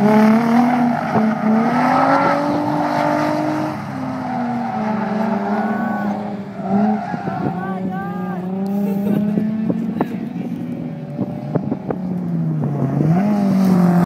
Mm-hmm.